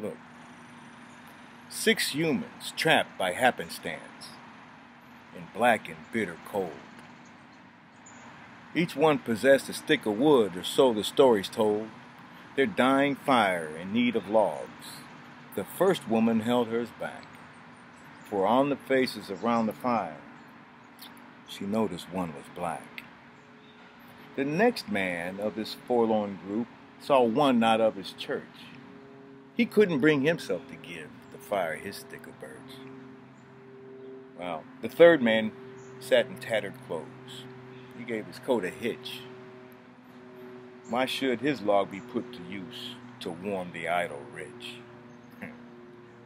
Look. Six humans trapped by happenstance in black and bitter cold. Each one possessed a stick of wood, or so the stories told. Their dying fire in need of logs. The first woman held hers back, for on the faces around the fire, she noticed one was black. The next man of this forlorn group saw one not of his church. He couldn't bring himself to give the fire his stick of birch. Well, the third man sat in tattered clothes. He gave his coat a hitch. Why should his log be put to use to warm the idle rich?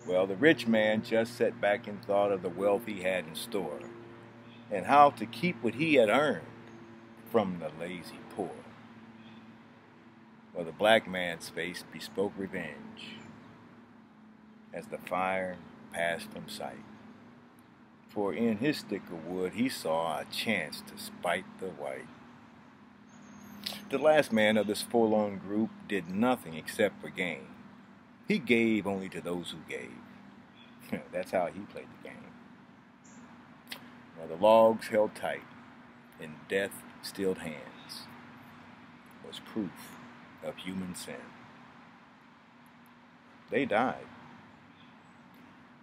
well, the rich man just sat back and thought of the wealth he had in store and how to keep what he had earned from the lazy poor. Well, the black man's face bespoke revenge as the fire passed from sight. For in his stick of wood he saw a chance to spite the white. The last man of this forlorn group did nothing except for gain. He gave only to those who gave. That's how he played the game. Now the logs held tight, in death stilled hands, was proof of human sin. They died,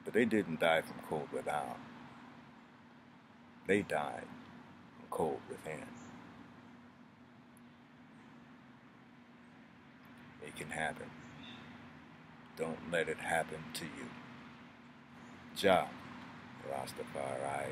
but they didn't die from cold without. They died from cold within. It can happen. Don't let it happen to you. Jah Rastafari.